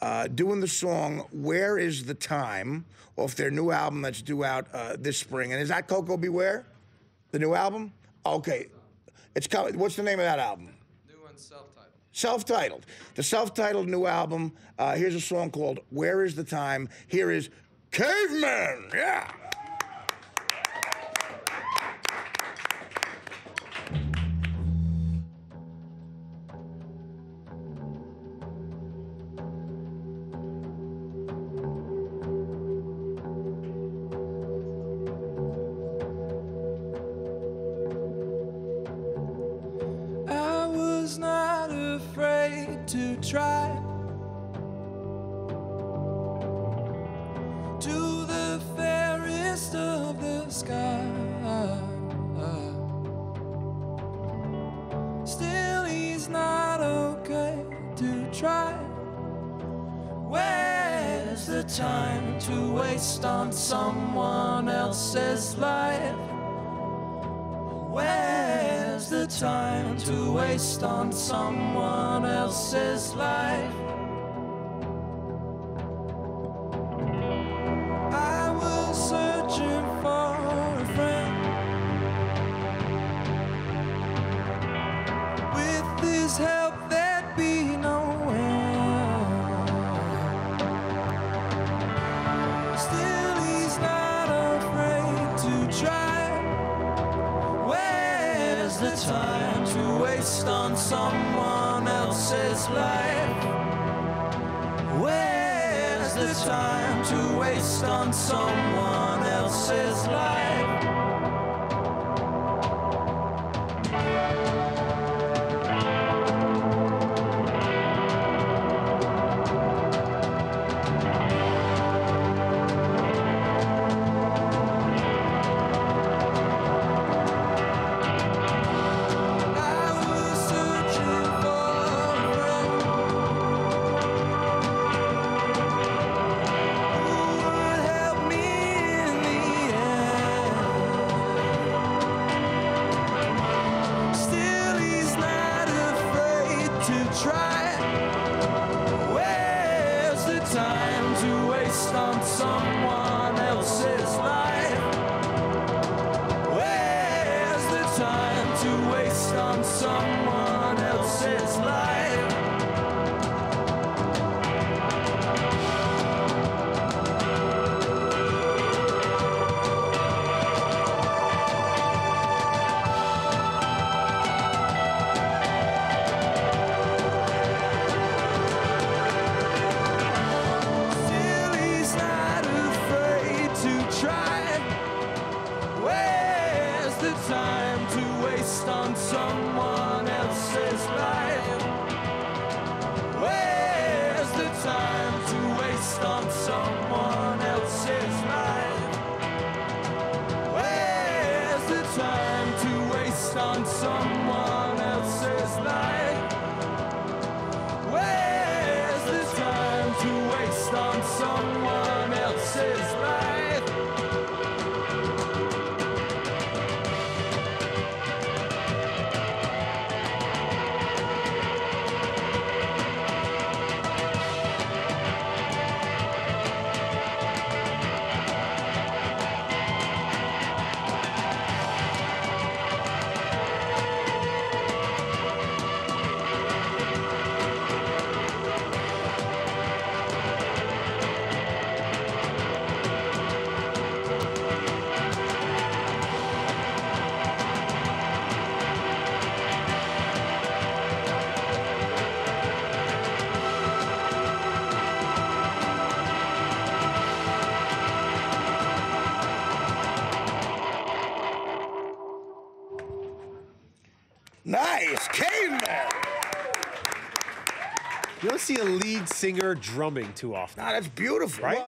uh, doing the song "Where Is the Time" off their new album that's due out uh, this spring. And is that Coco Beware, the new album? Okay, it's coming. What's the name of that album? New one self-titled. Self-titled. The self-titled new album. Uh, here's a song called "Where Is the Time." Here is Caveman. Yeah. Try. To the fairest of the sky. Still, he's not okay to try. Where's the time to waste on someone else's life? Where's the time to waste on someone else's life? Where's the time to waste on someone else's life? Where's the time to waste on someone else's life? On someone else's life? Where's the time to waste on someone Where's the time to waste on someone else's life? Where's the time to waste on someone else's life? Where's the time to waste on someone Nice, Caveman. You don't see a lead singer drumming too often. Nah, that's beautiful. Right?